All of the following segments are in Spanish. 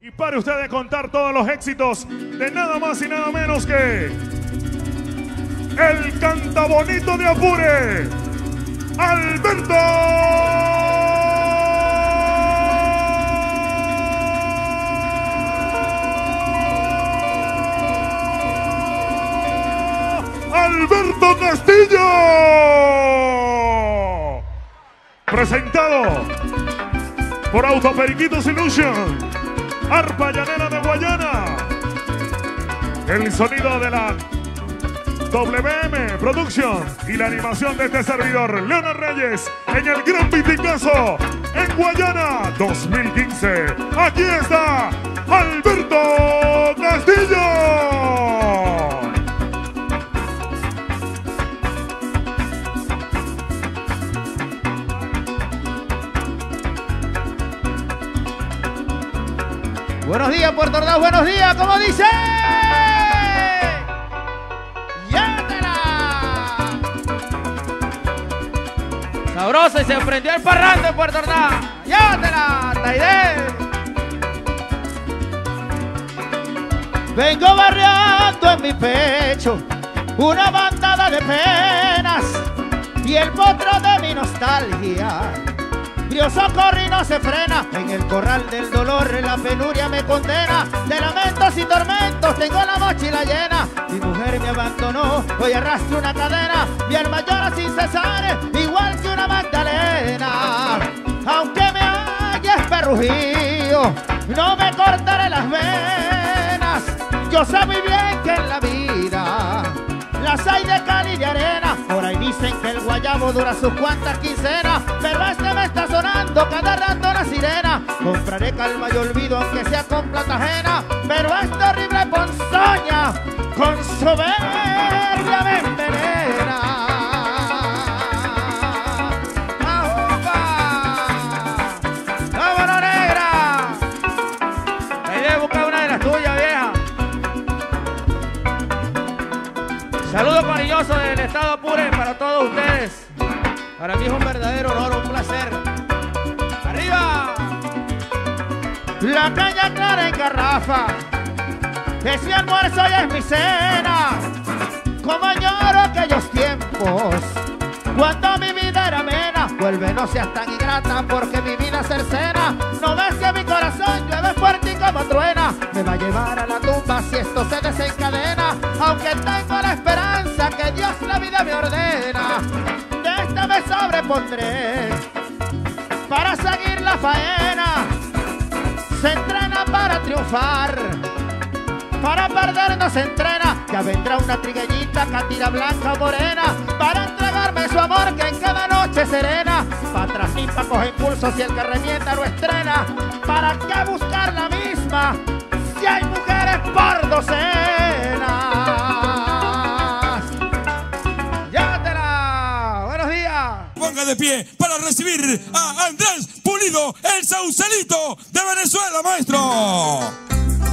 Y pare usted de contar todos los éxitos de nada más y nada menos que el cantabonito de Apure, Alberto. Alberto Castillo. Presentado por Autoperiquitos Illusion, Arpa Llanera de Guayana. El sonido de la WM Producción y la animación de este servidor, Leonard Reyes, en el Gran Pitingazo en Guayana 2015. Aquí está Alberto Castillo. Buenos días, Puerto Ordaz, buenos días, ¿cómo dice? ¡Llévatela! Sabroso y se prendió el parrando en Puerto Ordaz. ¡Llévatela, Taide! Vengo barriando en mi pecho una bandada de penas y el potro de mi nostalgia Brioso corre y no se frena, en el corral del dolor la penuria me condena. De lamentos y tormentos tengo la mochila llena. Mi mujer me abandonó, hoy arrastro una cadena. Mi alma llora sin cesar, igual que una magdalena. Aunque me hayas perrugido, no me cortaré las venas. Yo sé muy bien que en la vida las hay de cal y de arena. Dicen que el guayabo dura sus cuantas quincenas, pero este me está sonando cada rato la sirena. Compraré calma y olvido aunque sea con plata ajena, pero esta horrible ponzoña con soberbia me envenena. Saludos cariñosos del estado Apure. Para mí es un verdadero honor, un placer. ¡Arriba! La caña clara en garrafa. Que si almuerzo ya es mi cena. Como añoro aquellos tiempos. Cuando mi vida era amena. Vuelve, no seas tan ingrata porque mi vida es cercena. No ves que mi corazón llueve fuerte y como truena. Me va a llevar a la tumba si esto se desencadena. Aunque tengo la esperanza que Dios la vida me ordena. Sobrepondré para seguir la faena. Se entrena para triunfar. Para perder no se entrena, ya vendrá una trigueñita, catira blanca o morena, para entregarme su amor que en cada noche serena. Pa' atrás y pa' coger impulso si el que remienda lo estrena. ¿Para qué buscar la misma si hay mujeres por docenas? De pie para recibir a Andrés Pulido, el Saucelito de Venezuela, maestro.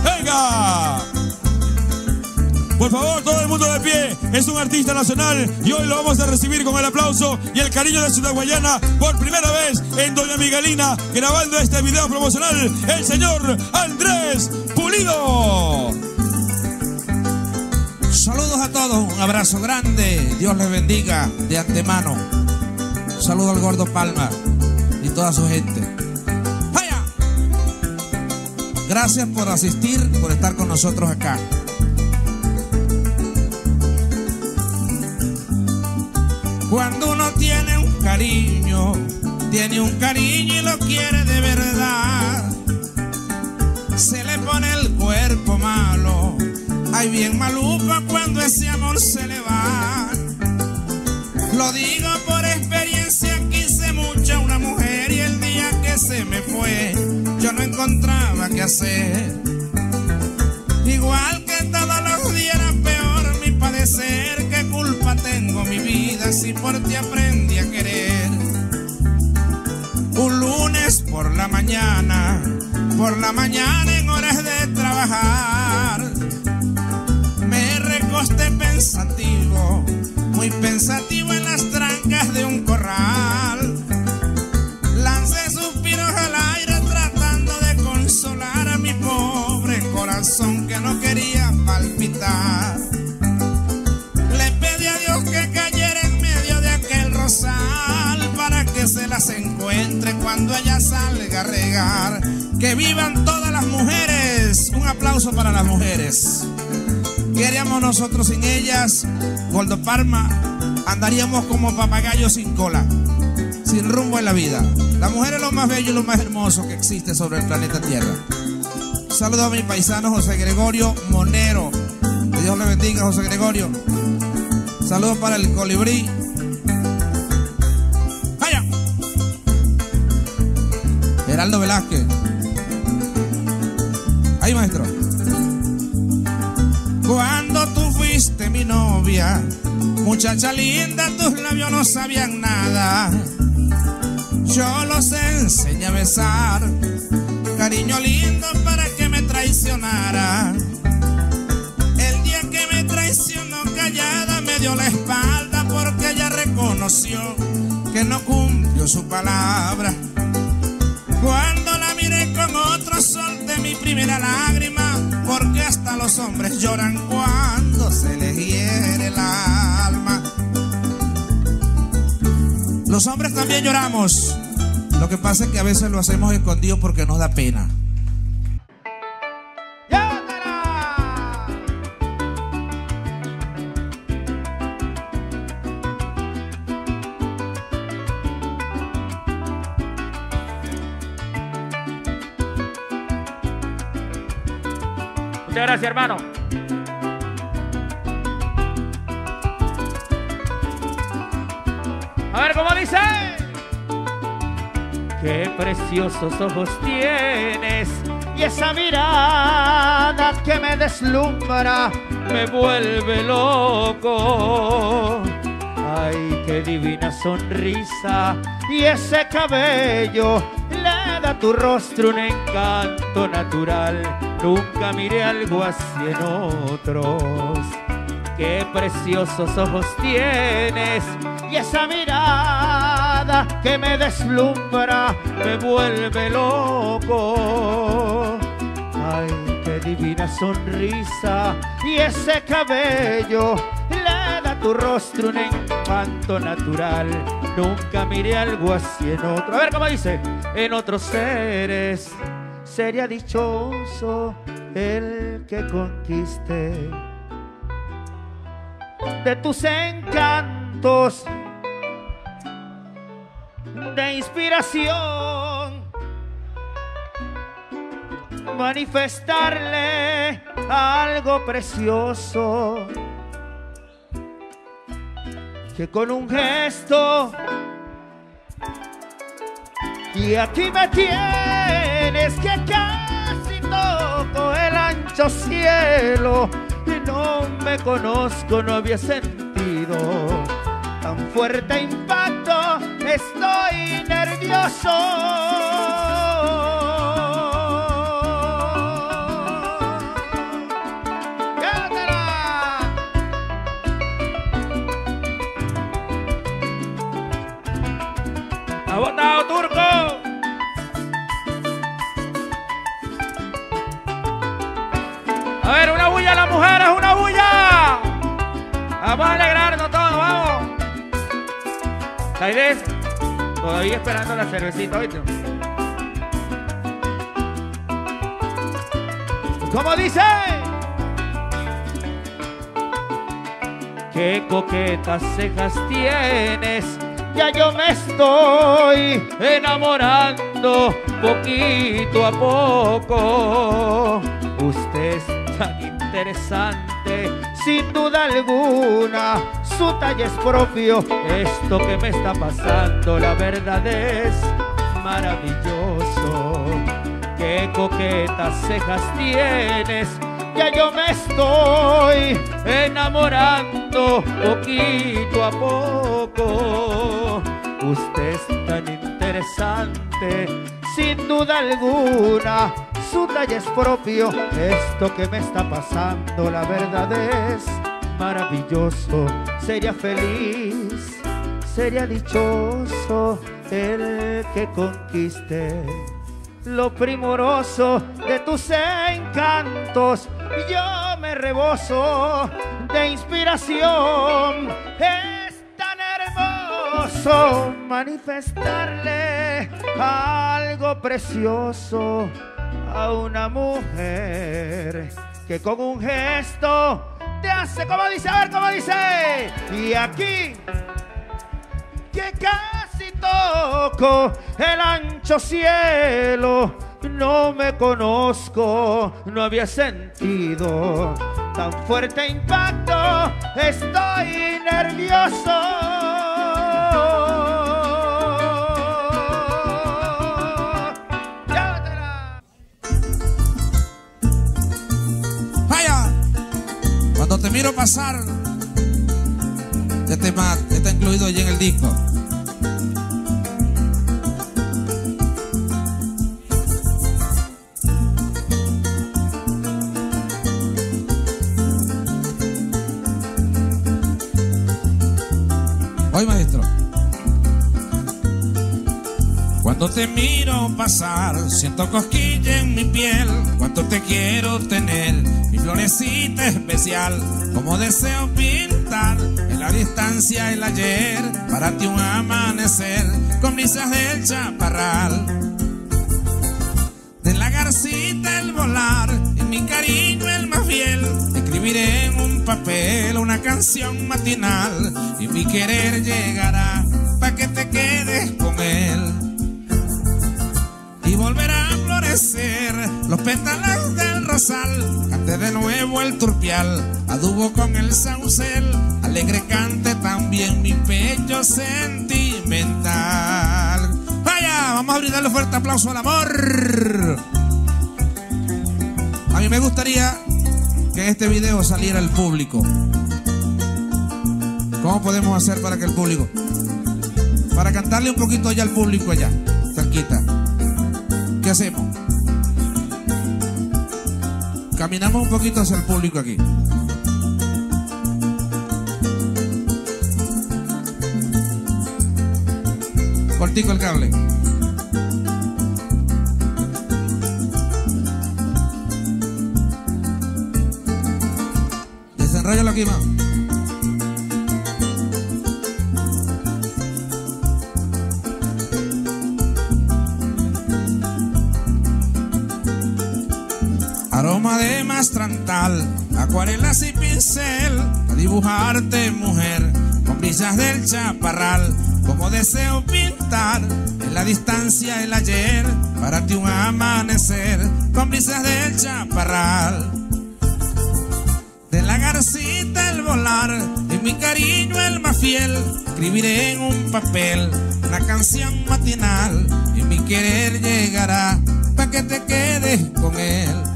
Venga. Por favor, todo el mundo de pie. Es un artista nacional y hoy lo vamos a recibir con el aplauso y el cariño de Ciudad Guayana por primera vez en Doña Miguelina, grabando este video promocional, el señor Andrés Pulido. Saludos a todos, un abrazo grande, Dios les bendiga de antemano. Saludo al gordo Palma y toda su gente. ¡Vaya! Gracias por asistir, por estar con nosotros acá. Cuando uno tiene un cariño, tiene un cariño y lo quiere de verdad, se le pone el cuerpo malo. Ay, bien maluco cuando ese amor se le va. Lo digo por encontraba qué hacer. Igual que todos los días era peor mi padecer, qué culpa tengo mi vida si por ti aprendí a querer. Un lunes por la mañana, por la mañana en horas de trabajar me recosté pensativo, muy pensativo en las trancas de un corral. Salga a regar. Que vivan todas las mujeres. Un aplauso para las mujeres. ¿Qué haríamos nosotros sin ellas? Goldo Parma, andaríamos como papagayos sin cola, sin rumbo en la vida. La mujer es lo más bello y lo más hermoso que existe sobre el planeta Tierra. Saludo a mi paisano José Gregorio Monero. Que Dios le bendiga, José Gregorio. Saludos para el colibrí. Geraldo Velázquez. Ahí, maestro. Cuando tú fuiste mi novia, muchacha linda, tus labios no sabían nada. Yo los enseñé a besar, cariño lindo para que me traicionara. El día que me traicionó callada me dio la espalda porque ella reconoció que no cumplió su palabra. Con otro solté mi primera lágrima, porque hasta los hombres lloran cuando se les hiere el alma. Los hombres también lloramos. Lo que pasa es que a veces lo hacemos escondido porque nos da pena. Hermano. A ver cómo dice. Qué preciosos ojos tienes y esa mirada que me deslumbra me vuelve loco. Ay, qué divina sonrisa y ese cabello le da a tu rostro un encanto natural. Nunca miré algo así en otros. Qué preciosos ojos tienes y esa mirada que me deslumbra me vuelve loco. Ay, qué divina sonrisa y ese cabello le da a tu rostro un encanto natural. Nunca miré algo así en otro. A ver cómo dice, en otros seres sería dichoso el que conquiste. De tus encantos de inspiración manifestarle algo precioso. Que con un gesto y aquí me tienes que casi toco el ancho cielo y no me conozco, no había sentido tan fuerte impacto, estoy nervioso. A ver, una bulla a las mujeres, una bulla. Vamos a alegrarnos todos, vamos. Taires, todavía esperando la cervecita, ¿oíste? ¿Cómo dice? Qué coquetas cejas tienes, ya yo me estoy enamorando poquito a poco. Interesante, sin duda alguna, su talla es propio. Esto que me está pasando, la verdad es maravilloso. Qué coquetas cejas tienes, ya yo me estoy enamorando poquito a poco. Usted es tan interesante, sin duda alguna, su talla es propio. Esto que me está pasando, la verdad es maravilloso. Sería feliz, sería dichoso el que conquiste lo primoroso de tus encantos. Yo me reboso de inspiración. Es tan hermoso manifestarle algo precioso a una mujer que con un gesto te hace como dice, a ver cómo dice. Y aquí que casi toco el ancho cielo, no me conozco, no había sentido tan fuerte impacto, estoy nervioso. Miro pasar, este tema está incluido allí en el disco. Te miro pasar, siento cosquilla en mi piel. Cuánto te quiero tener, mi florecita especial. Como deseo pintar en la distancia el ayer, para ti un amanecer con brisas del chaparral. De la garcita el volar, en mi cariño el más fiel. Escribiré en un papel una canción matinal y mi querer llegará pa' que te quedes los pétalos del rosal. Cante de nuevo el turpial, adubo con el saucel, alegre cante también mi pecho sentimental. Vaya, vamos a brindarle fuerte aplauso al amor. A mí me gustaría que este video saliera el público. ¿Cómo podemos hacer para que el público? Para cantarle un poquito allá al público allá, cerquita. ¿Qué hacemos? Caminamos un poquito hacia el público aquí. Cortico el cable. Desenráyalo aquí, más. De acuarelas y pincel, a dibujarte mujer, con brillas del chaparral, como deseo pintar en la distancia el ayer, para ti un amanecer, con brisas del chaparral. De la garcita el volar, y mi cariño el más fiel, escribiré en un papel una canción matinal, y mi querer llegará, para que te quedes con él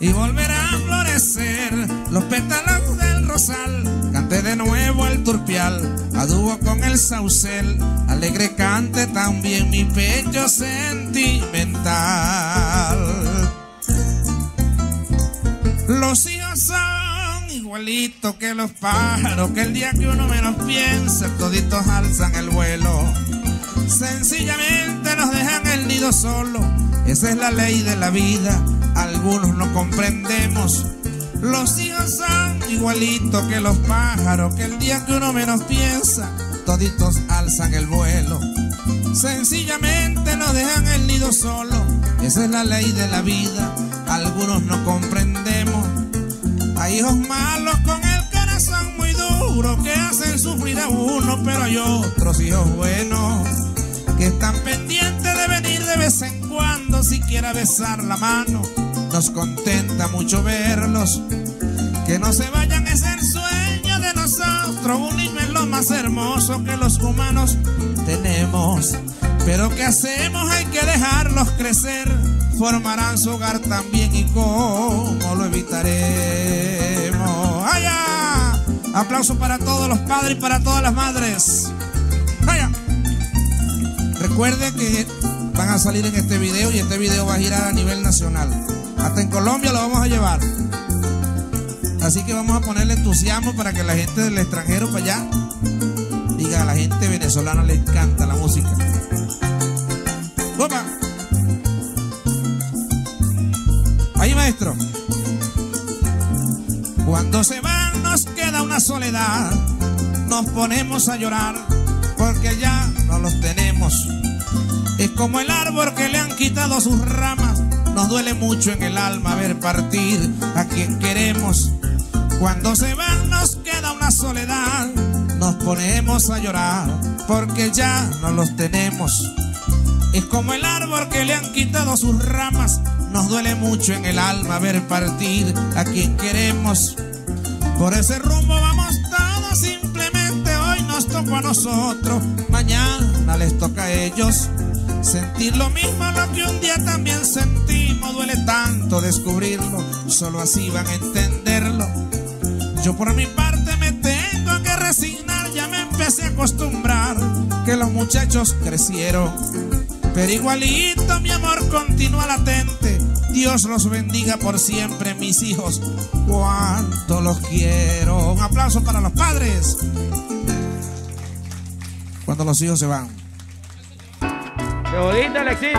y volverá a florecer los pétalos del rosal. Cante de nuevo el turpial, a dúo con el saucel. Alegre cante también mi pecho sentimental. Los hijos son igualitos que los pájaros, que el día que uno menos piensa, toditos alzan el vuelo. Sencillamente nos dejan el nido solo, esa es la ley de la vida algunos no comprendemos. Los hijos son igualitos que los pájaros, que el día que uno menos piensa, toditos alzan el vuelo. Sencillamente nos dejan el nido solo, esa es la ley de la vida, algunos no comprendemos. Hay hijos malos con el corazón muy duro que hacen sufrir a uno, pero hay otros hijos buenos que están pendientes de venir de vez en cuando siquiera besar la mano. Nos contenta mucho verlos, que no se vayan a ser sueño de nosotros. Un es lo más hermoso que los humanos tenemos. Pero ¿qué hacemos? Hay que dejarlos crecer. Formarán su hogar también y cómo lo evitaremos. ¡Allá! Aplauso para todos los padres y para todas las madres. ¡Allá! Recuerden que van a salir en este video y este video va a girar a nivel nacional. Hasta en Colombia lo vamos a llevar. Así que vamos a ponerle entusiasmo para que la gente del extranjero para allá diga a la gente venezolana le encanta la música. ¡Opa! Ahí maestro. Cuando se van nos queda una soledad nos ponemos a llorar porque ya no los tenemos. Es como el árbol que le han quitado sus ramas. Nos duele mucho en el alma ver partir a quien queremos. Cuando se van nos queda una soledad. Nos ponemos a llorar porque ya no los tenemos. Es como el árbol que le han quitado sus ramas. Nos duele mucho en el alma ver partir a quien queremos. Por ese rumbo vamos todos, simplemente hoy nos tocó a nosotros, mañana les toca a ellos. Sentir lo mismo lo que un día también sentimos, duele tanto descubrirlo, solo así van a entenderlo. Yo por mi parte me tengo que resignar, ya me empecé a acostumbrar que los muchachos crecieron. Pero igualito mi amor continúa latente Dios los bendiga por siempre, mis hijos. Cuánto los quiero. Un aplauso para los padres. Cuando los hijos se van. Bonito, Alexis.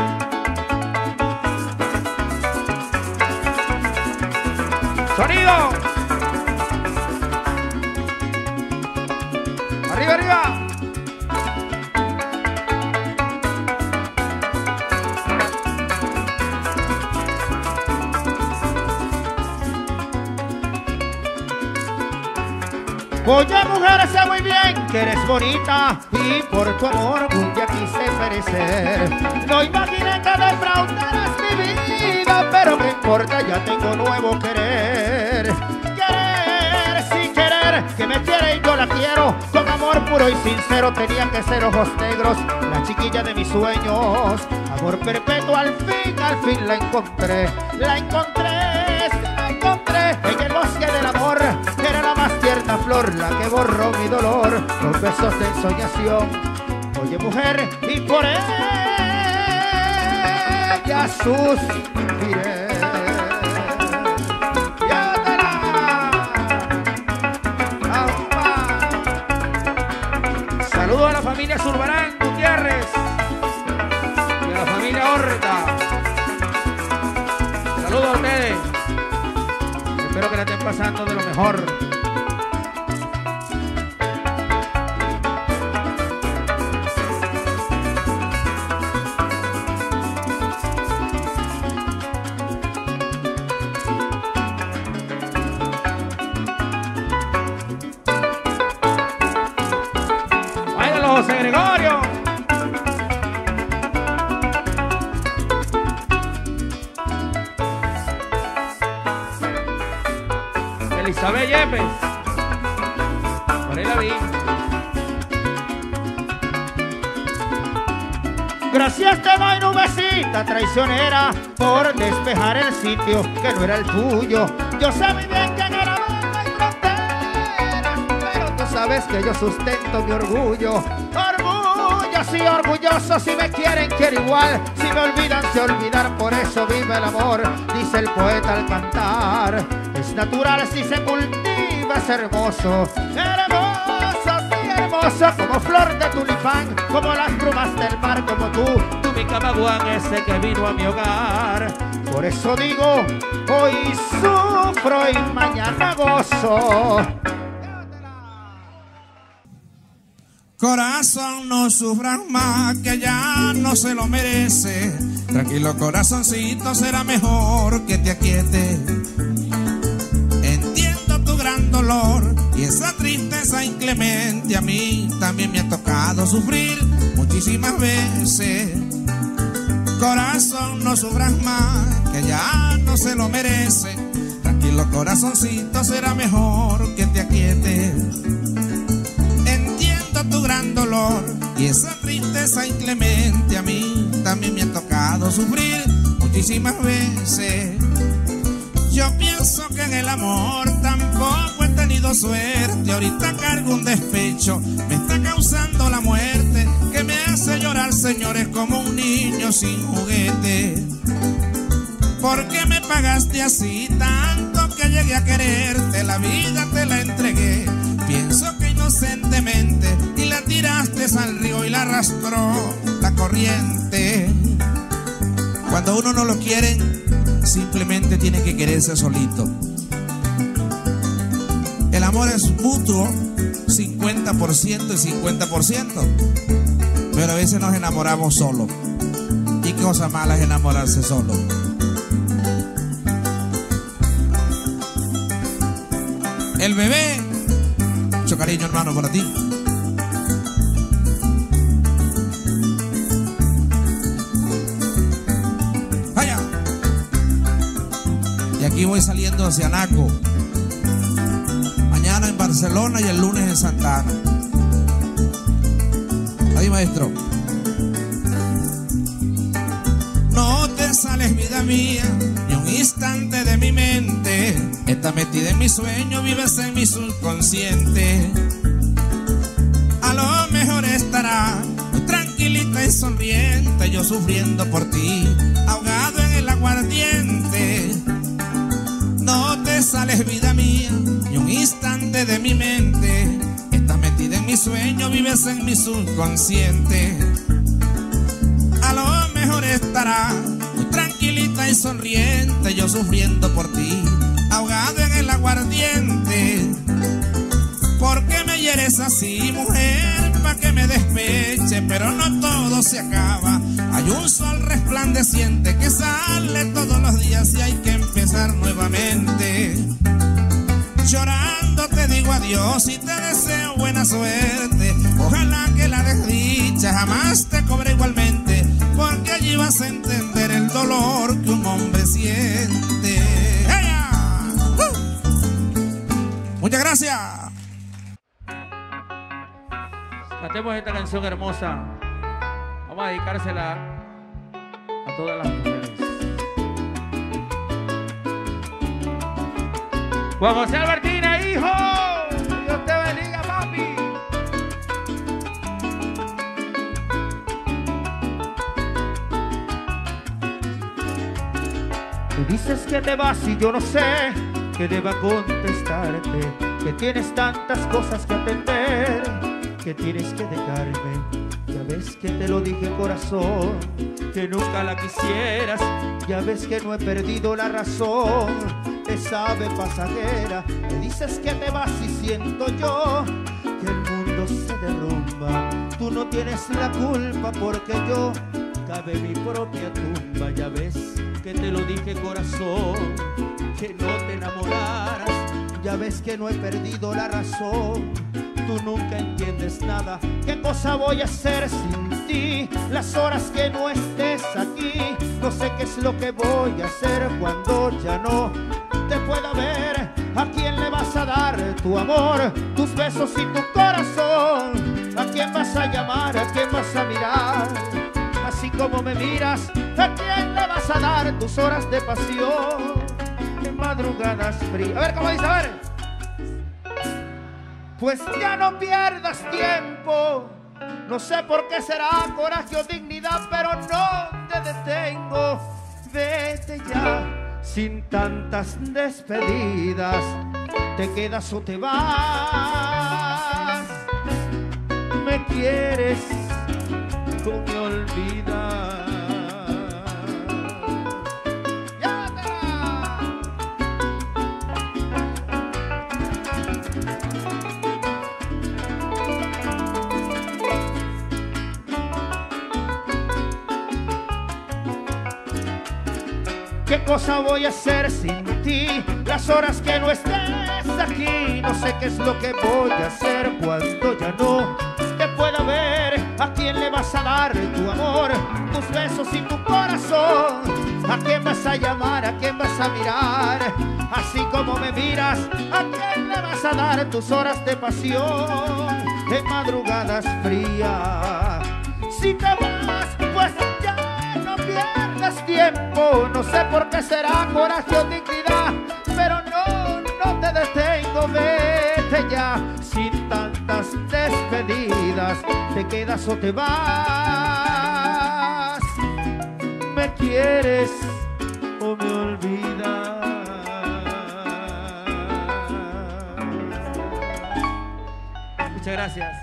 Sonido. Oye mujer, sé muy bien que eres bonita y por tu amor un día quise perecer. No imaginé que defraudaras mi vida, pero me importa, ya tengo nuevo querer. Querer sin querer, que me quiere y yo la quiero. Con amor puro y sincero tenía que ser ojos negros, la chiquilla de mis sueños. Amor perpetuo, al fin, al fin la encontré, la encontré, la que borró mi dolor, los besos de ensoñación. Oye mujer, y por ella suspiré. Saludos a la familia Zurbarán Gutiérrez y a la familia Horta. Saludos a ustedes. Espero que la estén pasando de lo mejor. Gracias te doy nubecita traicionera por despejar el sitio que no era el tuyo. Yo sé muy bien que no hay fronteras, pero tú sabes que yo sustento mi orgullo. Orgullo, sí, orgulloso, si me quieren, quiero igual. Si me olvidan, se olvidar, por eso vive el amor, dice el poeta al cantar. Es natural si se cultiva, es hermoso, hermoso, sí, hermoso, como flor de tulipán, como las plumas del mar, como tú, tú mi camaguán, ese que vino a mi hogar. Por eso digo, hoy sufro y mañana gozo. Corazón, no sufras más, que ya no se lo merece. Tranquilo, corazoncito, será mejor que te aquiete. Y esa tristeza inclemente a mí también me ha tocado sufrir muchísimas veces. Corazón, no sufras más, que ya no se lo merece. Tranquilo, corazoncito, será mejor que te aquiete entiendo tu gran dolor y esa tristeza inclemente a mí también me ha tocado sufrir muchísimas veces. Yo pienso que en el amor tenido suerte. Ahorita cargo un despecho, me está causando la muerte que me hace llorar, señores, como un niño sin juguete. ¿Por qué me pagaste así tanto que llegué a quererte? La vida te la entregué. Pienso que inocentemente y la tiraste al río y la arrastró la corriente. Cuando uno no lo quiere, simplemente tiene que quererse solito. Amor es mutuo, 50% y 50%. Pero a veces nos enamoramos solo. Y cosa mala es enamorarse solo. El bebé. Mucho cariño, hermano, para ti. Vaya. Y aquí voy saliendo hacia Naco. Barcelona y el lunes en Santa Ana. Ahí, maestro. No te sales, vida mía, ni un instante de mi mente. Estás metida en mi sueño, vives en mi subconsciente. A lo mejor estará tranquilita y sonriente, yo sufriendo por ti, ahogado en el aguardiente. De mi mente. Estás metida en mi sueño, vives en mi subconsciente. A lo mejor estará muy tranquilita y sonriente, yo sufriendo por ti, ahogado en el aguardiente. ¿Por qué me hieres así, mujer? Pa' que me despeche, pero no todo se acaba. Hay un sol resplandeciente que sale todos los días y hay que empezar nuevamente. Llorando te digo adiós y te deseo buena suerte. Ojalá que la desdicha jamás te cobre igualmente, porque allí vas a entender el dolor que un hombre siente. ¡Uh! Muchas gracias. Cantemos esta canción hermosa. Vamos a dedicársela a todas las mujeres. Juan José Albertina, hijo. Dios te bendiga, papi. Tú dices que te vas y yo no sé que deba contestarte, que tienes tantas cosas que atender, que tienes que dejarme. Ya ves que te lo dije corazón, que nunca la quisieras, ya ves que no he perdido la razón, te sabe pasajera, me dices que te vas y siento yo que el mundo se derrumba, tú no tienes la culpa porque yo cabe mi propia tumba, ya ves que te lo dije corazón, que no te enamoraras, ya ves que no he perdido la razón, tú nunca entiendes nada, ¿qué cosa voy a hacer sin ti? Las horas que no estés aquí, no sé qué es lo que voy a hacer cuando ya no te pueda ver, ¿a quién le vas a dar tu amor, tus besos y tu corazón? ¿A quién vas a llamar? ¿A quién vas a mirar? Así como me miras, ¿a quién le vas a dar tus horas de pasión? En madrugadas frías. A ver, ¿cómo dice? A ver. Pues ya no pierdas tiempo. No sé por qué será coraje o dignidad, pero no te detengo. Vete ya sin tantas despedidas. Te quedas o te vas. Me quieres o me olvidas. ¿Qué cosa voy a hacer sin ti? Las horas que no estés aquí, no sé qué es lo que voy a hacer cuando ya no te pueda ver. ¿A quién le vas a dar tu amor, tus besos y tu corazón? ¿A quién vas a llamar? ¿A quién vas a mirar? Así como me miras, ¿a quién le vas a dar tus horas de pasión en madrugadas frías? Si te vas, pues pierdas tiempo. No sé por qué será coraje o dignidad, pero no, no te detengo. Vete ya sin tantas despedidas. Te quedas o te vas. Me quieres o me olvidas. Muchas gracias.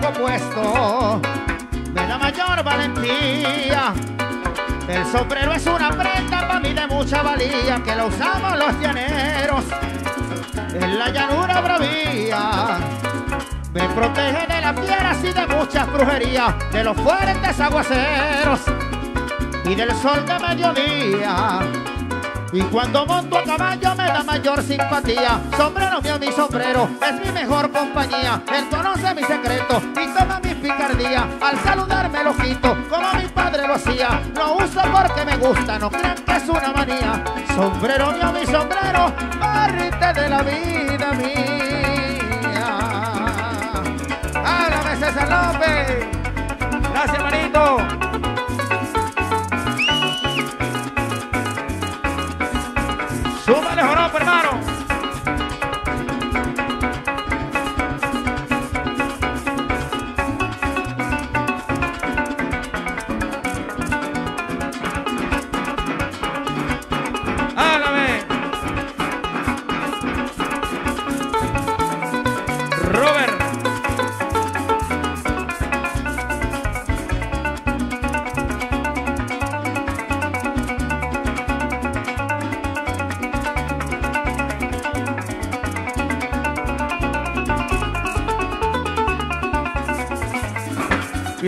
Puesto me da mayor valentía. El sombrero es una prenda para mí de mucha valía que lo usamos los llaneros en la llanura bravía. Me protege de las fieras y de muchas brujerías, de los fuertes aguaceros y del sol de mediodía. Y cuando monto a caballo me da mayor simpatía. Sombrero mío, mi sombrero es mi mejor compañía. Él conoce mi secreto y toma mi picardía. Al saludarme lo quito como mi padre lo hacía. Lo uso porque me gusta, no crean que es una manía. Sombrero mío, mi sombrero, barrite de la vida mía. Háblame, César López. Gracias, hermanito.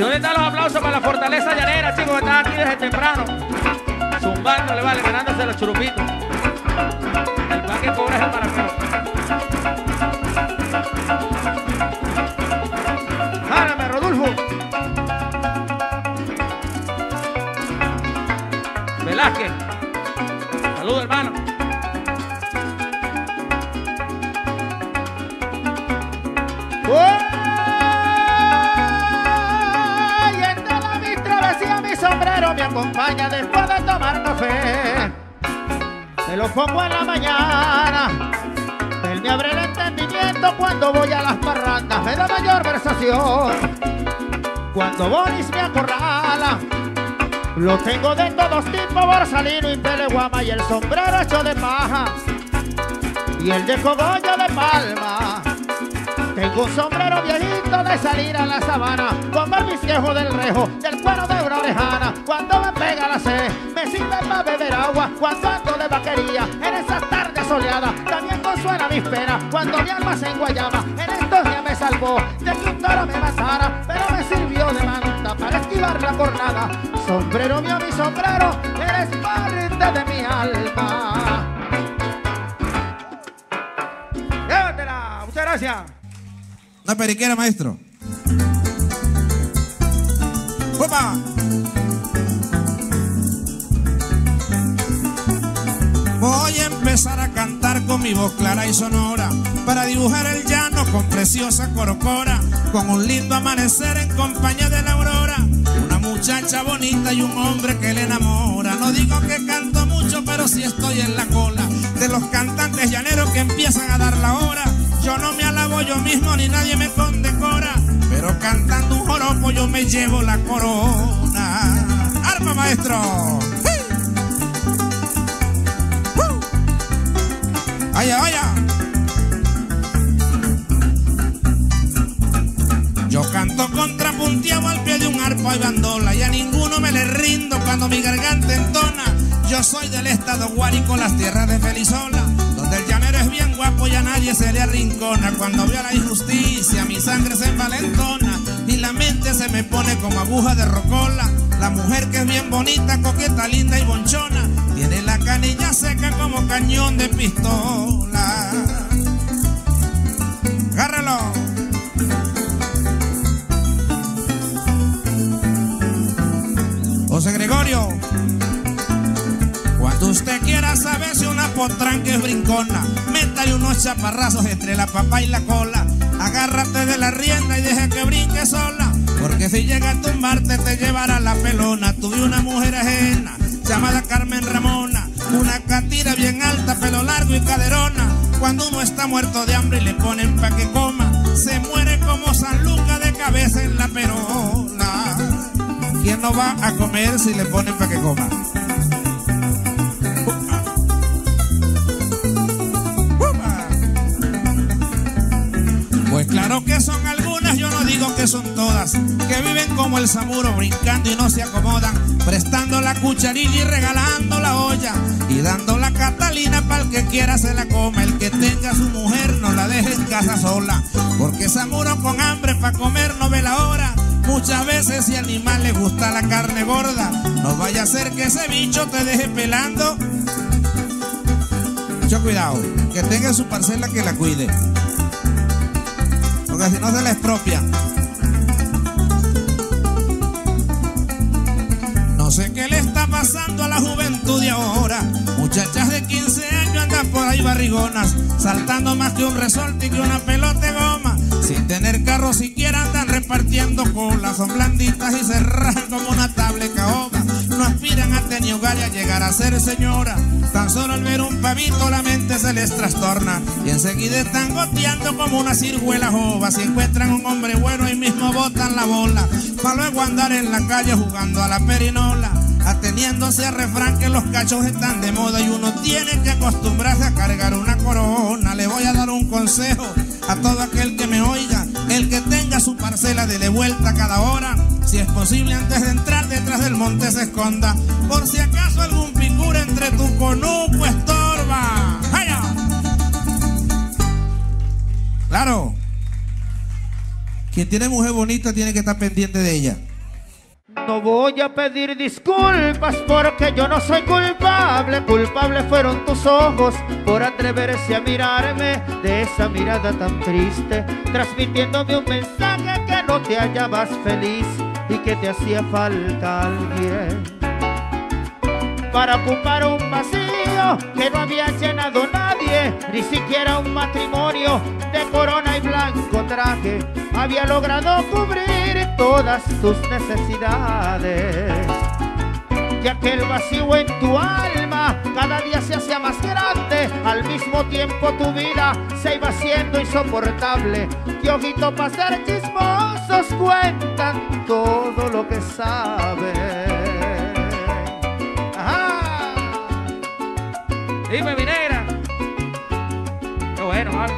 Dónde están los aplausos para la fortaleza llanera, chicos? Que están aquí desde temprano. Zumbando, le vale, ganándose los churupitos. Lo pongo en la mañana. Él me abre el entendimiento cuando voy a las parrandas. Me da mayor versación. Cuando Boris me acorrala. Lo tengo de todos tipos, borsalino y peleguama y el sombrero hecho de paja y el de cogollo de palma. Tengo un sombrero viejito de salir a la sabana, como el viejo del rejo, del cuero de una orejana. Cuando me pega la sed, sirve para beber agua, cuando ando de vaquería, en esas tardes soleadas, también consuela mis penas, cuando mi alma se enguayaba, en estos días me salvó de que un toro me matara, pero me sirvió de manta para esquivar la cornada. Sombrero mío, mi sombrero, eres parte de mi alma. Llévatela, muchas gracias. Una periquera, maestro. Voy a empezar a cantar con mi voz clara y sonora para dibujar el llano con preciosa corocora, con un lindo amanecer en compañía de la aurora. Una muchacha bonita y un hombre que le enamora. No digo que canto mucho, pero sí estoy en la cola de los cantantes llaneros que empiezan a dar la hora. Yo no me alabo yo mismo ni nadie me condecora, pero cantando un joropo yo me llevo la corona. ¡Arma, maestro! ¡Vaya, vaya! Yo canto contrapunteado al pie de un arpa y bandola y a ninguno me le rindo cuando mi garganta entona. Yo soy del estado Guárico, las tierras de Felizola, donde el llanero es bien guapo y a nadie se le arrincona. Cuando veo la injusticia, mi sangre se envalentona y la mente se me pone como aguja de rocola. La mujer que es bien bonita, coqueta, linda y bonchona, tiene la canilla seca como cañón de pistola. Agárralo. José Gregorio. Cuando usted quiera saber si una potranca es brincona, métale unos chaparrazos entre la papa y la cola. Agárrate de la rienda y deja que brinque sola. Porque si llega a tumbarte te llevará la pelona. Tuve una mujer ajena llamada Carmen Ramona. Una catira bien alta, pelo largo y caderona. Cuando uno está muerto de hambre y le ponen pa' que coma, se muere como San Lucas de cabeza en la perola. ¿Quién no va a comer si le ponen pa' que coma? Que viven como el samuro brincando y no se acomodan, prestando la cucharilla y regalando la olla y dando la catalina para el que quiera se la coma, el que tenga su mujer no la deje en casa sola, porque samuro con hambre para comer no ve la hora. Muchas veces si al animal le gusta la carne gorda, no vaya a ser que ese bicho te deje pelando. Mucho cuidado, que tenga su parcela que la cuide porque si no se le expropia. Por barrigonas, saltando más que un resorte y que una pelota de goma. Sin tener carro siquiera andan repartiendo colas, son blanditas y se como una tabla caoba. No aspiran a tener hogar y a llegar a ser señora. Tan solo al ver un pavito la mente se les trastorna. Y enseguida están goteando como una ciruela jova. Si encuentran un hombre bueno y mismo botan la bola. Para luego andar en la calle jugando a la perinola. Ateniéndose al refrán que los cachos están de moda y uno tiene que acostumbrarse a cargar una corona. Le voy a dar un consejo a todo aquel que me oiga. El que tenga su parcela, dele vuelta cada hora. Si es posible, antes de entrar detrás del monte se esconda. Por si acaso algún picura entre tu conuco estorba. ¡Vaya! Claro. Quien tiene mujer bonita tiene que estar pendiente de ella. No voy a pedir disculpas porque yo no soy culpable. Culpable fueron tus ojos por atreverse a mirarme de esa mirada tan triste, transmitiéndome un mensaje que no te hallabas feliz y que te hacía falta alguien para ocupar un vacío que no había llenado nadie, ni siquiera un matrimonio de corona y blanco traje había logrado cubrir todas tus necesidades. Y aquel vacío en tu alma cada día se hacía más grande, al mismo tiempo tu vida se iba haciendo insoportable. Que ojito para ser chismosos cuentan todo lo que saben. Dime, mi negra. Qué bueno, ¿vale?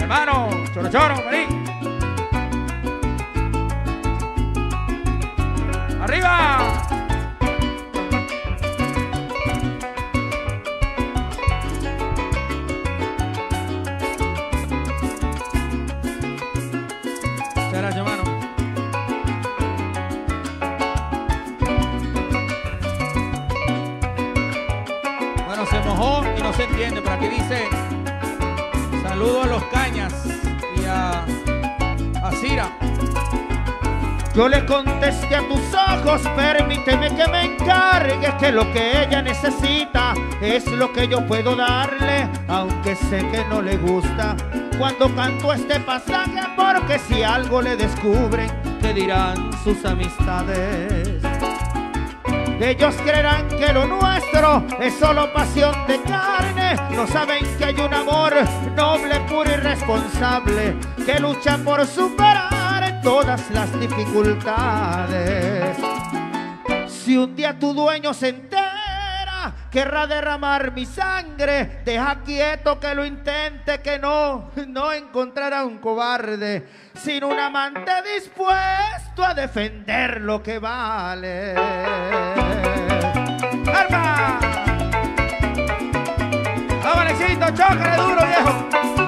Hermano, choro, choro, vení. ¡Arriba! Yo le contesté a tus ojos, permíteme que me encargue que lo que ella necesita es lo que yo puedo darle, aunque sé que no le gusta cuando canto este pasaje, porque si algo le descubren, te dirán sus amistades. Ellos creerán que lo nuestro es solo pasión de carne. No saben que hay un amor noble, puro y responsable que lucha por superar todas las dificultades. Si un día tu dueño se entera, querrá derramar mi sangre. Deja quieto que lo intente, que no, no encontrará un cobarde, sino un amante dispuesto a defender lo que vale. ¡Arma! ¡Vamos, Alexito! ¡Chócale duro, viejo!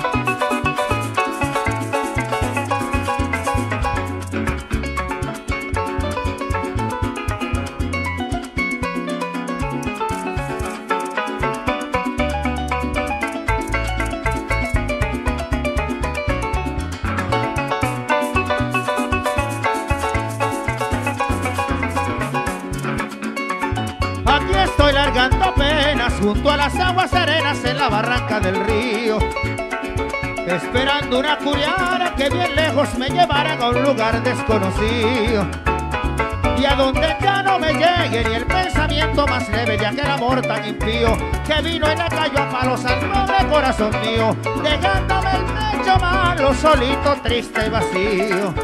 Junto a las aguas serenas en la barranca del río. Esperando una curiara que bien lejos me llevara a un lugar desconocido. Y a donde ya no me llegue ni el pensamiento más leve de aquel amor tan impío que vino y le cayó a palos al noble corazón mío, dejándome el pecho malo, solito, triste y vacío.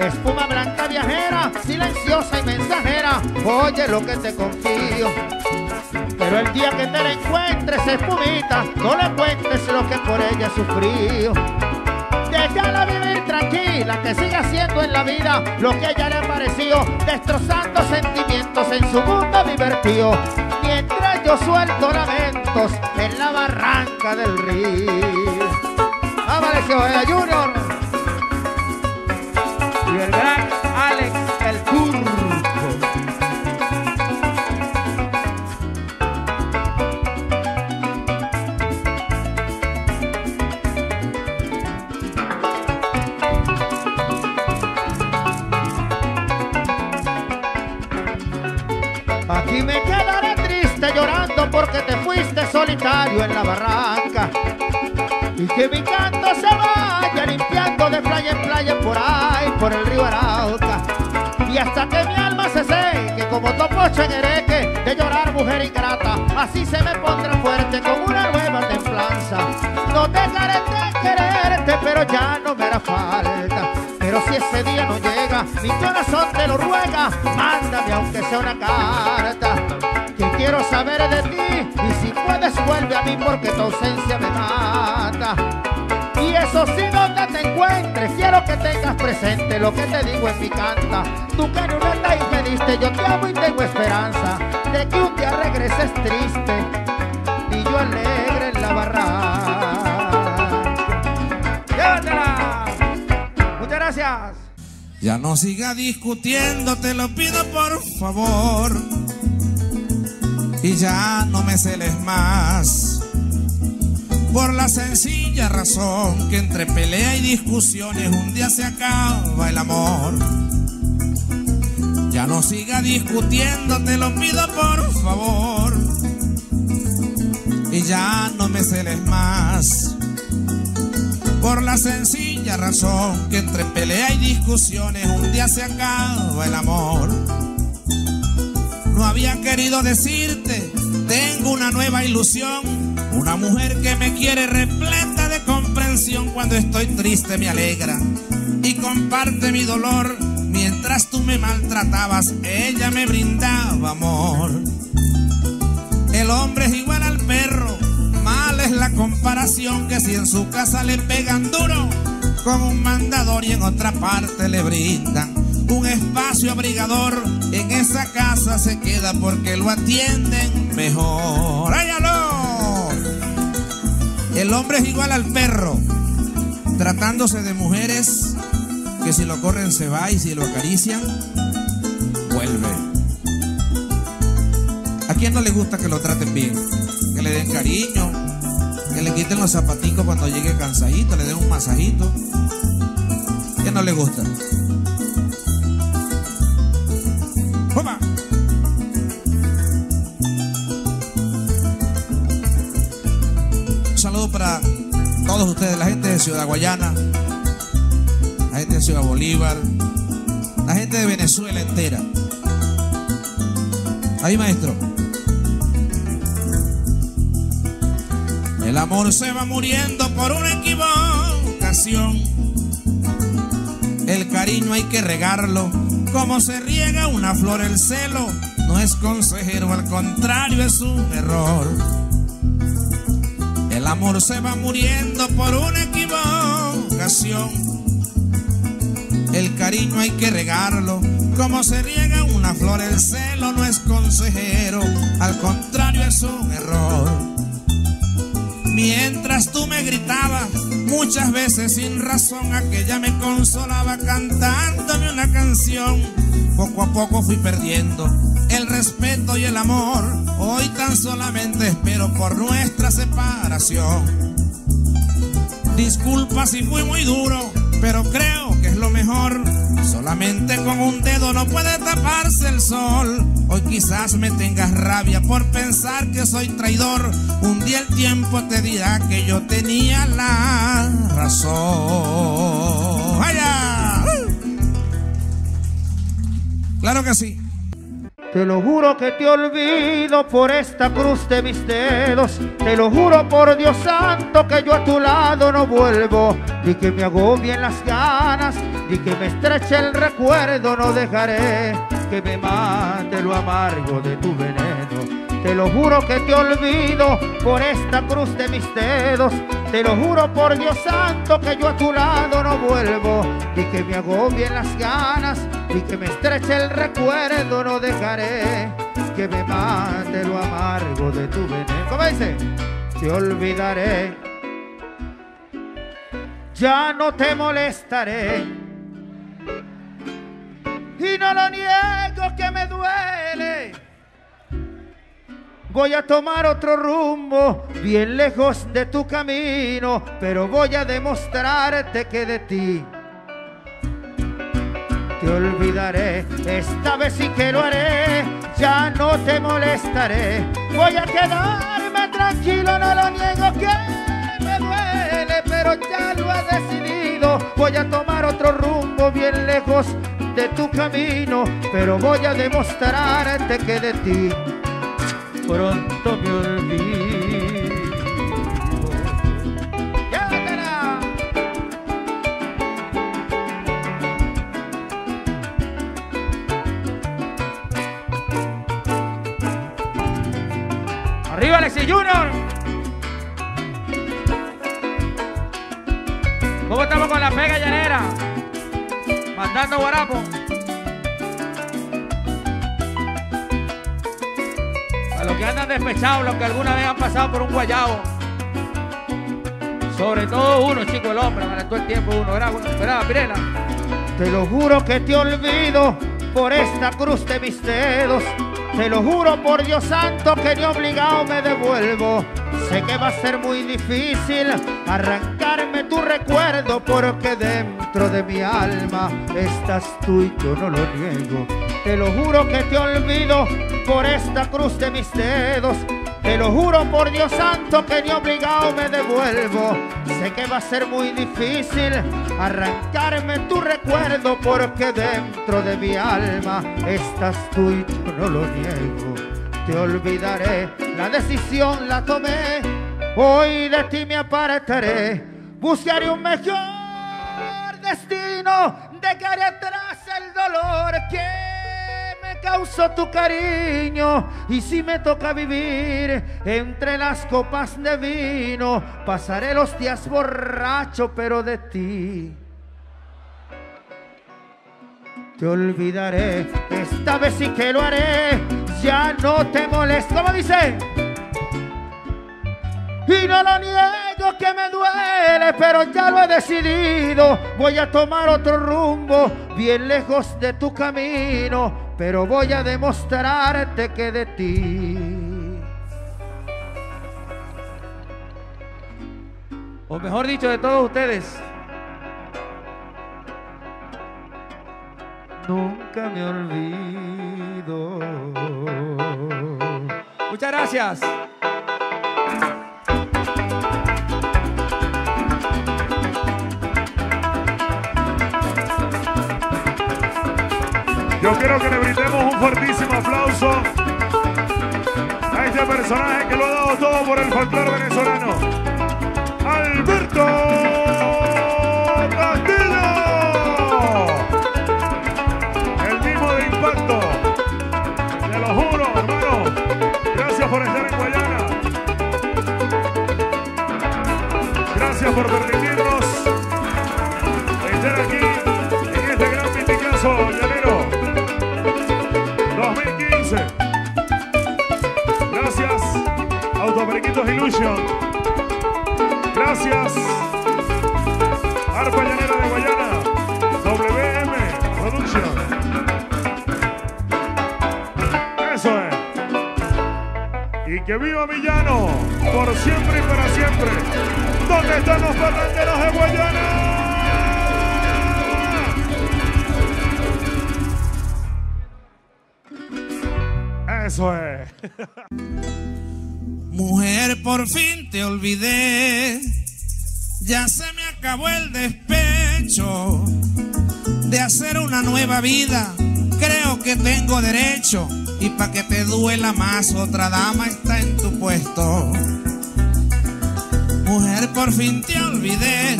Espuma blanca viajera, silenciosa y mensajera, oye lo que te confío. Pero el día que te la encuentres, espumita, no le cuentes lo que por ella he sufrido. Déjala vivir tranquila, que siga haciendo en la vida lo que a ella le ha parecido, destrozando sentimientos en su mundo divertido. Mientras yo suelto lamentos en la barranca del río. Amaneció Ea Junior y el gran porque te fuiste solitario en la barranca. Y que mi canto se vaya limpiando de playa en playa por ahí, por el río Arauca. Y hasta que mi alma se seque como topoche en hereque de llorar mujer ingrata, así se me pondrá fuerte con una nueva templanza. No dejaré de quererte, pero ya no me hará falta. Pero si ese día no llega, mi corazón te lo ruega, mándame aunque sea una carta. Quiero saber de ti y si puedes vuelve a mí porque tu ausencia me mata. Y eso sí, donde te encuentres, quiero que tengas presente lo que te digo en mi canta. Tú que una vez me diste, yo te amo y tengo esperanza de que un día regreses triste y yo alegre en la barranca. ¡Llévatela! Muchas gracias. Ya no siga discutiendo, te lo pido por favor. Y ya no me celes más. Por la sencilla razón que entre pelea y discusiones un día se acaba el amor. Ya no siga discutiendo, te lo pido por favor. Y ya no me celes más. Por la sencilla razón que entre pelea y discusiones un día se acaba el amor. No había querido decirte, tengo una nueva ilusión. Una mujer que me quiere repleta de comprensión cuando estoy triste me alegra y comparte mi dolor. Mientras tú me maltratabas, ella me brindaba amor. El hombre es igual al perro, mal es la comparación que si en su casa le pegan duro con un mandador y en otra parte le brindan un espacio abrigador. En esa casa se queda porque lo atienden mejor. ¡Áyalo! El hombre es igual al perro, tratándose de mujeres que si lo corren se va y si lo acarician, vuelve. ¿A quién no le gusta que lo traten bien? Que le den cariño, que le quiten los zapaticos cuando llegue cansadito, le den un masajito. ¿A quién no le gusta? Ustedes, la gente de Ciudad Guayana, la gente de Ciudad Bolívar, la gente de Venezuela entera. Ahí, maestro. El amor se va muriendo por una equivocación. El cariño hay que regarlo como se riega una flor. El celo no es consejero, al contrario es un error. Amor se va muriendo por una equivocación. El cariño hay que regarlo Como se riega una flor, el celo no es consejero, al contrario es un error. Mientras tú me gritabas, muchas veces sin razón, aquella me consolaba cantándome una canción. Poco a poco fui perdiendo el respeto y el amor. Hoy tan solamente espero por nuestra separación. Disculpa si fui muy duro, pero creo que es lo mejor. Solamente con un dedo no puede taparse el sol. Hoy quizás me tengas rabia por pensar que soy traidor. Un día el tiempo te dirá que yo tenía la razón. ¡Vaya! Claro que sí. Te lo juro que te olvido por esta cruz de mis dedos. Te lo juro por Dios santo que yo a tu lado no vuelvo. Y que me agobien las ganas y que me estreche el recuerdo. No dejaré que me mate lo amargo de tu veneno. Te lo juro que te olvido por esta cruz de mis dedos. Te lo juro por Dios santo que yo a tu lado no vuelvo. Y que me agobien las ganas y que me estreche el recuerdo. No dejaré que me mate lo amargo de tu veneno. ¿Cómo dice? Te olvidaré. Ya no te molestaré. Y no lo niego que me duele Voy a tomar otro rumbo, bien lejos de tu camino, pero voy a demostrarte que de ti te olvidaré. Esta vez sí que lo haré, ya no te molestaré. Voy a quedarme tranquilo, no lo niego que me duele, pero ya lo he decidido. Voy a tomar otro rumbo, bien lejos de tu camino, pero voy a demostrarte que de ti pronto me olvido. ¡Llévatela! Arriba Alexis Junior. ¿Cómo estamos con la pega llanera? Mandando guarapo. Andan despechados, los que alguna vez han pasado por un guayabo. Sobre todo uno, chico, el hombre, para todo el tiempo uno, ¿verdad? ¿Verdad, Pirela? Te lo juro que te olvido por esta cruz de mis dedos. Te lo juro por Dios santo que ni obligado me devuelvo. Sé que va a ser muy difícil arrancarme tu recuerdo porque dentro de mi alma estás tú y yo no lo niego. Te lo juro que te olvido por esta cruz de mis dedos. Te lo juro por Dios santo que ni obligado me devuelvo. Sé que va a ser muy difícil arrancarme tu recuerdo porque dentro de mi alma estás tú y yo no lo niego. Te olvidaré, la decisión la tomé. Hoy de ti me apartaré. Buscaré un mejor destino. Dejaré atrás el dolor que causo tu cariño y si me toca vivir entre las copas de vino, pasaré los días borracho, pero de ti te olvidaré. Esta vez sí que lo haré, ya no te molesto. ¿Cómo dice? Y no lo niego que me duele, pero ya lo he decidido. Voy a tomar otro rumbo, bien lejos de tu camino pero voy a demostrarte que de ti, o mejor dicho, de todos ustedes, nunca me olvido. Muchas gracias. Yo quiero que le brindemos un fuertísimo aplauso a este personaje que lo ha dado todo por el folclore venezolano. Alberto Castillo. El mismo de impacto. Te lo juro, hermano. Gracias por estar en Guayana. Gracias por permitirnos Illusion. Gracias. Arpa Llanera de Guayana. WM Production. Eso es. Y que viva Villano. Por siempre y para siempre. ¿Dónde están los parranderos de Guayana? Eso es. Mujer, por fin te olvidé. Ya se me acabó el despecho de hacer una nueva vida. Creo que tengo derecho. Y para que te duela más, otra dama está en tu puesto. Mujer, por fin te olvidé.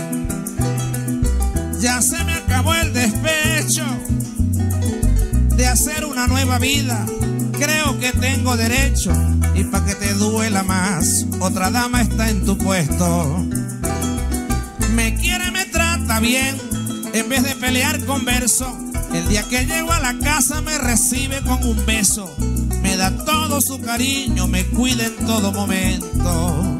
Ya se me acabó el despecho de hacer una nueva vida. Creo que tengo derecho y para que te duela más, otra dama está en tu puesto. Me quiere, me trata bien, en vez de pelear con verso. El día que llego a la casa me recibe con un beso. Me da todo su cariño, me cuida en todo momento.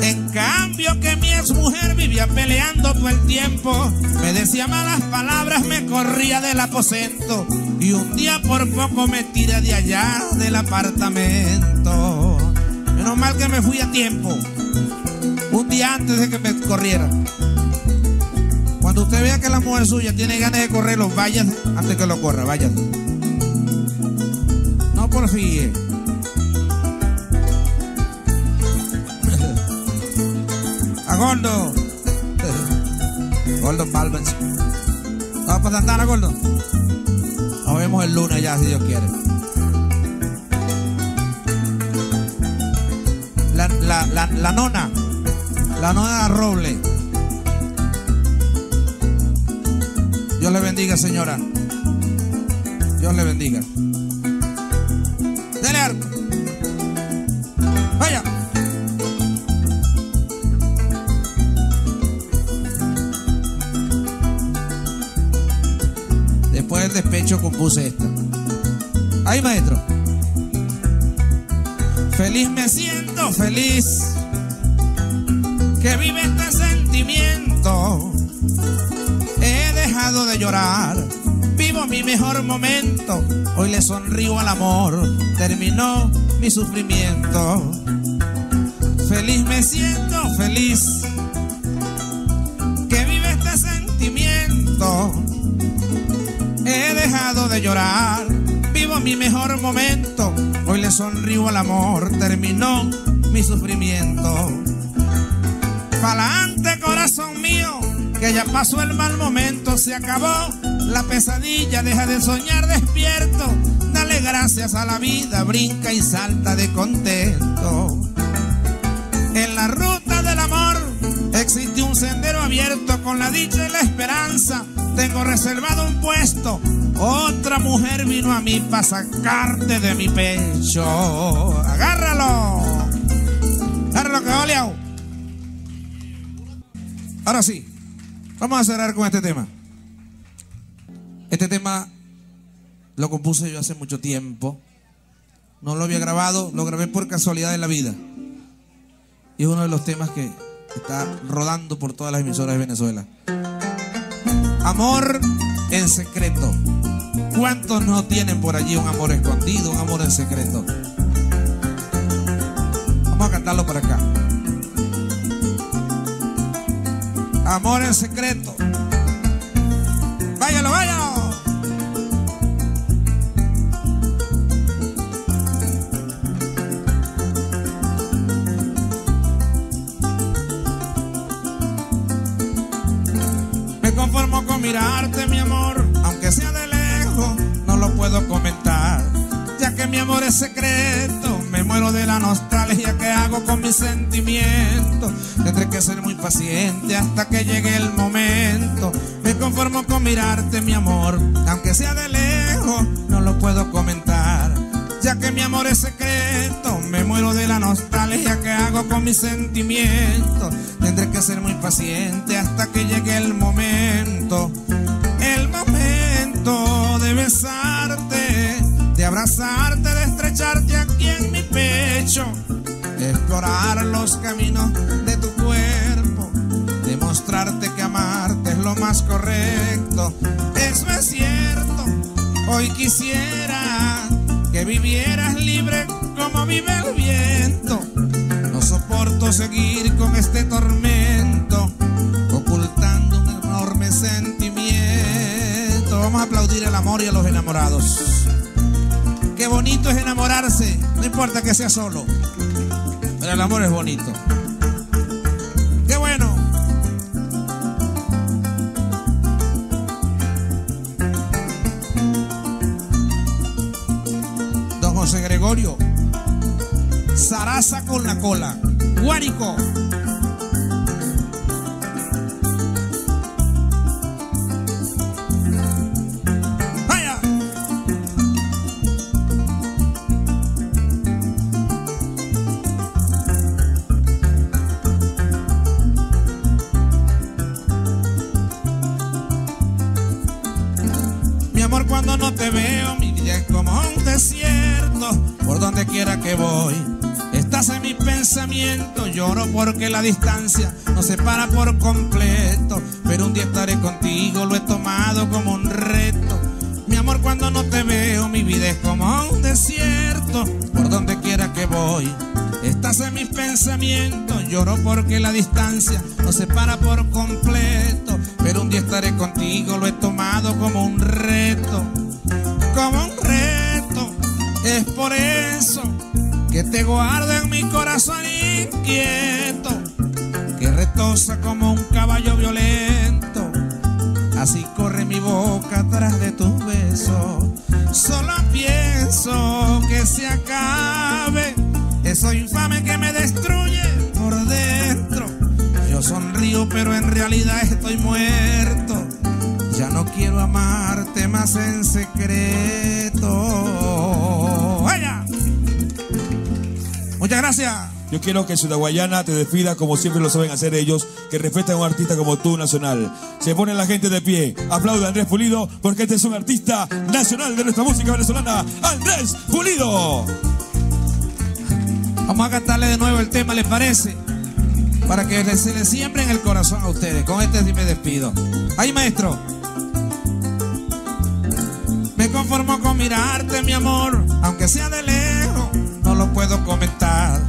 En cambio que mujer vivía peleando todo el tiempo, me decía malas palabras, me corría del aposento y un día por poco me tira de allá del apartamento. Menos mal que me fui a tiempo, un día antes de que me corriera. Cuando usted vea que la mujer suya tiene ganas de correrlo, vaya antes que lo corra, vaya. No porfíe. Gordo. Gordo Palmas. ¿Vamos para Santana, Gordo? Nos vemos el lunes ya, si Dios quiere. La, la, la, la nona. La nona Roble. Dios le bendiga, señora. Dios le bendiga. Compuse esta. Ahí, maestro. Feliz me siento, feliz. Que vive este sentimiento. He dejado de llorar. Vivo mi mejor momento. Hoy le sonrío al amor. Terminó mi sufrimiento. Feliz me siento, feliz. De llorar, vivo mi mejor momento. Hoy le sonrío al amor, terminó mi sufrimiento. Pa'lante, corazón mío, que ya pasó el mal momento, se acabó la pesadilla, deja de soñar despierto. Dale gracias a la vida, brinca y salta de contento. En la ruta del amor existe un sendero abierto con la dicha y la esperanza. Tengo reservado un puesto. Otra mujer vino a mí para sacarte de mi pecho. Agárralo. Agárralo que. Ahora sí, vamos a cerrar con este tema. Este tema lo compuse yo hace mucho tiempo. No lo había grabado, lo grabé por casualidad de la vida. Y es uno de los temas que está rodando por todas las emisoras de Venezuela. Amor en secreto. ¿Cuántos no tienen por allí un amor escondido, un amor en secreto? Vamos a cantarlo por acá. Amor en secreto. Váyalo, váyalo. Mi amor es secreto, me muero de la nostalgia que hago con mis sentimientos. Tendré que ser muy paciente hasta que llegue el momento. Me conformo con mirarte, mi amor, aunque sea de lejos, no lo puedo comentar. Ya que mi amor es secreto, me muero de la nostalgia que hago con mis sentimientos. Tendré que ser muy paciente hasta que llegue el momento. El momento estrecharte aquí en mi pecho. Explorar los caminos de tu cuerpo. Demostrarte que amarte es lo más correcto. Eso es cierto, hoy quisiera que vivieras libre como vive el viento. No soporto seguir con este tormento, ocultando un enorme sentimiento. Vamos a aplaudir el amor y a los enamorados. Qué bonito es enamorarse, no importa que sea solo, pero el amor es bonito. Qué bueno. Don José Gregorio, Zaraza con la cola, Guárico. La distancia nos separa por completo. Pero un día estaré contigo, lo he tomado como un reto. Mi amor, cuando no te veo, mi vida es como un desierto. Por donde quiera que voy, estás en mis pensamientos. Lloro porque la distancia nos separa por completo. Sonrío, pero en realidad estoy muerto. Ya no quiero amarte más en secreto. ¡Vaya! Muchas gracias. Yo quiero que Ciudad Guayana te despida como siempre lo saben hacer ellos, que respetan a un artista como tú nacional. Se pone la gente de pie. Aplaude a Andrés Pulido porque este es un artista nacional de nuestra música venezolana. Andrés Pulido. Vamos a cantarle de nuevo el tema, ¿les parece? Para que se le siembre en el corazón a ustedes. Con este sí me despido. Ahí, maestro. Me conformo con mirarte, mi amor, aunque sea de lejos, no lo puedo comentar.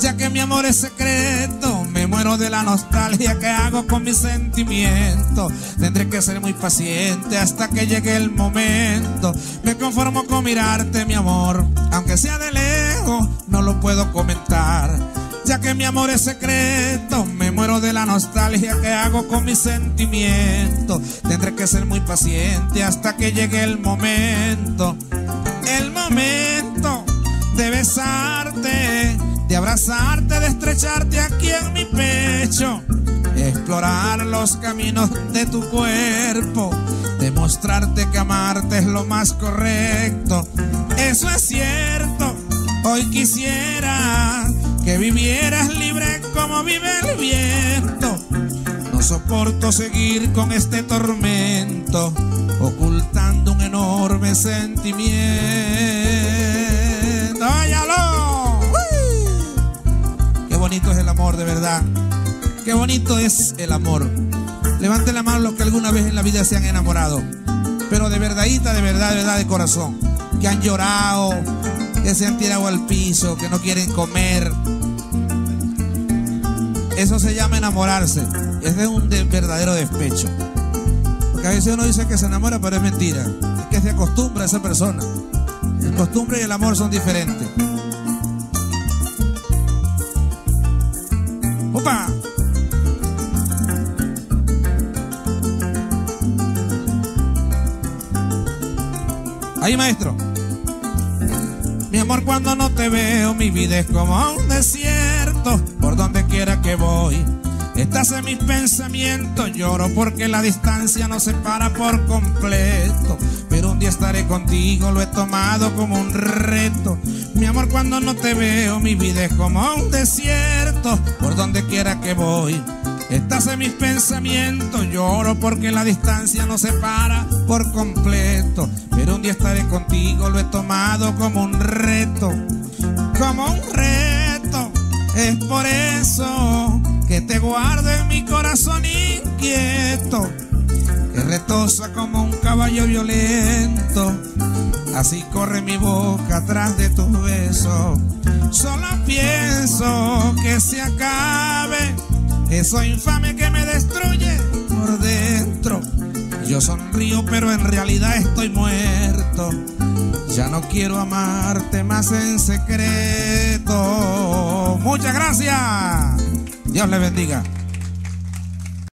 Ya que mi amor es secreto, me muero de la nostalgia que hago con mis sentimientos. Tendré que ser muy paciente hasta que llegue el momento. Me conformo con mirarte, mi amor, aunque sea de lejos, no lo puedo comentar. Ya que mi amor es secreto, me muero de la nostalgia que hago con mis sentimientos. Tendré que ser muy paciente hasta que llegue el momento. El momento de besarte, de abrazarte, de estrecharte aquí en mi pecho. Explorar los caminos de tu cuerpo, demostrarte que amarte es lo más correcto. Eso es cierto, hoy quisiera que vivieras libre como vive el viento. No soporto seguir con este tormento, ocultando un enorme sentimiento. ¡Uy! Qué bonito es el amor, de verdad. Qué bonito es el amor. Levanten la mano los que alguna vez en la vida se han enamorado. Pero de verdadita, de verdad, de verdad, de corazón. Que han llorado, que se han tirado al piso, que no quieren comer. Eso se llama enamorarse. Ese es un de- verdadero despecho. Porque a veces uno dice que se enamora, pero es mentira. Es que se acostumbra a esa persona. El costumbre y el amor son diferentes. ¡Opa! Ahí, maestro. Mi amor, cuando no te veo, mi vida es como un desierto. Por donde quiera que voy, estás en mis pensamientos. Lloro porque la distancia nos separa por completo. Pero un día estaré contigo, lo he tomado como un reto. Mi amor, cuando no te veo, mi vida es como un desierto. Por donde quiera que voy, Estás en mis pensamientos, lloro porque la distancia nos separa por completo. Pero un día estaré contigo, lo he tomado como un reto, como un reto. Es por eso que te guardo en mi corazón inquieto. que retosa como un caballo violento. Así corre mi boca atrás de tus besos. Solo pienso que se acabe eso infame que me destruye por dentro. Yo sonrío, pero en realidad estoy muerto. Ya no quiero amarte más en secreto. Muchas gracias. Dios le bendiga.